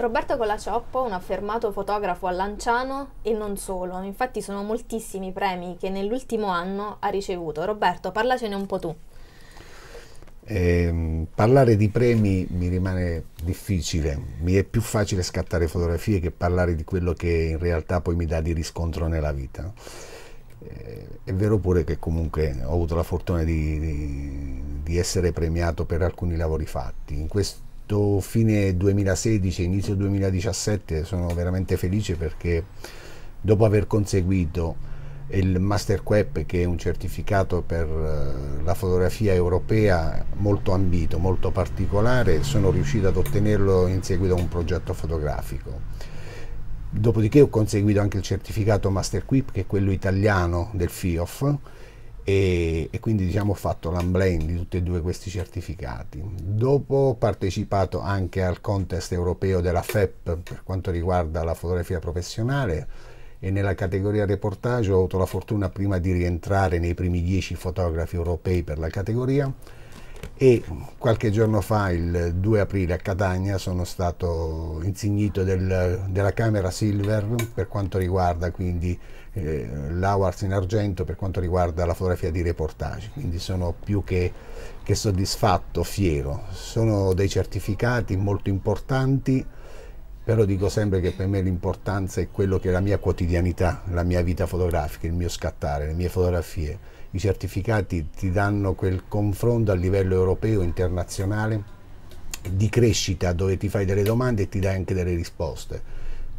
Roberto Colacioppo, un affermato fotografo a Lanciano e non solo, infatti sono moltissimi premi che nell'ultimo anno ha ricevuto. Roberto, parlacene un po' tu. Eh, parlare di premi mi rimane difficile, mi è più facile scattare fotografie che parlare di quello che in realtà poi mi dà di riscontro nella vita. Eh, è vero pure che comunque ho avuto la fortuna di, di, di, essere premiato per alcuni lavori fatti. In questo fine 2016 inizio 2017 sono veramente felice perché dopo aver conseguito il Master Quep che è un certificato per eh, la fotografia europea molto ambito, molto particolare, sono riuscito ad ottenerlo in seguito a un progetto fotografico. Dopodiché ho conseguito anche il certificato Master Quip che è quello italiano del FIOF e, e quindi diciamo, ho fatto l'unblend di tutti e due questi certificati. Dopo ho partecipato anche al contest europeo della FEP per quanto riguarda la fotografia professionale e nella categoria reportage ho avuto la fortuna prima di rientrare nei primi dieci fotografi europei per la categoria e qualche giorno fa, il 2 aprile a Catania, sono stato insignito del, della Camera Silver per quanto riguarda quindi eh, l'Awards in argento per quanto riguarda la fotografia di reportage, quindi sono più che, che soddisfatto, fiero. Sono dei certificati molto importanti però dico sempre che per me l'importanza è quello che è la mia quotidianità, la mia vita fotografica, il mio scattare, le mie fotografie. I certificati ti danno quel confronto a livello europeo, internazionale, di crescita dove ti fai delle domande e ti dai anche delle risposte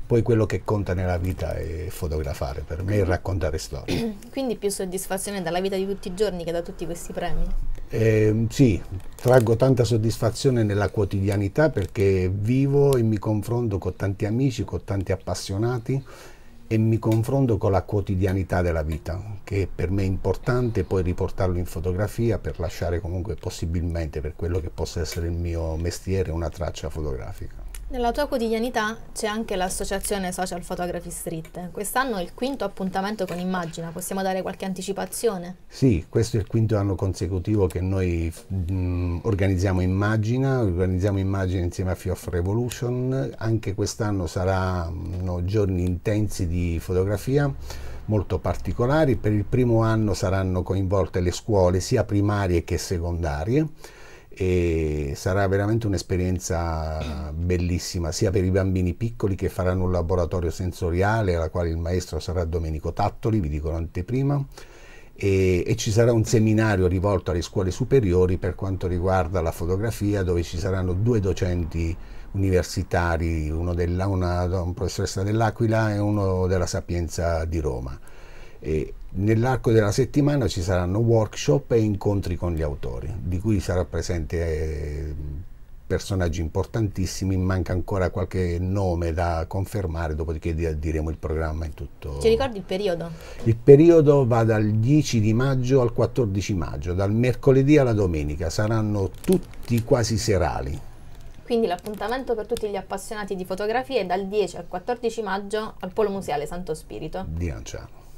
poi quello che conta nella vita è fotografare, per me è raccontare storie. Quindi più soddisfazione dalla vita di tutti i giorni che da tutti questi premi? Eh, sì, traggo tanta soddisfazione nella quotidianità perché vivo e mi confronto con tanti amici, con tanti appassionati e mi confronto con la quotidianità della vita, che per me è importante poi riportarlo in fotografia per lasciare comunque possibilmente per quello che possa essere il mio mestiere una traccia fotografica. Nella tua quotidianità c'è anche l'associazione Social Photography Street. Quest'anno è il quinto appuntamento con Immagina, possiamo dare qualche anticipazione? Sì, questo è il quinto anno consecutivo che noi mh, organizziamo Immagina, organizziamo Immagina insieme a Fioff Revolution, anche quest'anno saranno giorni intensi di fotografia molto particolari, per il primo anno saranno coinvolte le scuole sia primarie che secondarie e sarà veramente un'esperienza bellissima sia per i bambini piccoli che faranno un laboratorio sensoriale alla quale il maestro sarà Domenico Tattoli, vi dico l'anteprima, e, e, ci sarà un seminario rivolto alle scuole superiori per quanto riguarda la fotografia dove ci saranno due docenti universitari, della, una, un professoressa dell'Aquila e uno della Sapienza di Roma. Nell'arco della settimana ci saranno workshop e incontri con gli autori, di cui sarà presente eh, personaggi importantissimi, manca ancora qualche nome da confermare, dopodiché diremo il programma in tutto. Ci ricordi il periodo? Il periodo va dal 10 di maggio al 14 maggio, dal mercoledì alla domenica, saranno tutti quasi serali. Quindi l'appuntamento per tutti gli appassionati di fotografia è dal 10 al 14 maggio al Polo Museale Santo Spirito. Di Lanciano.